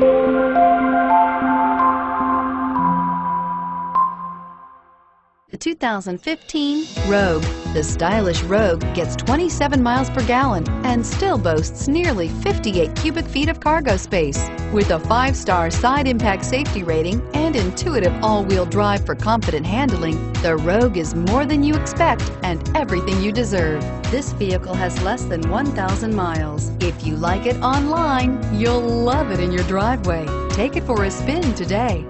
The 2015 Rogue. The stylish Rogue gets 27 miles per gallon and still boasts nearly 58 cubic feet of cargo space. With a five-star side impact safety rating and intuitive all-wheel drive for confident handling, the Rogue is more than you expect and everything you deserve. This vehicle has less than 1,000 miles. If you like it online, you'll love it in your driveway. Take it for a spin today.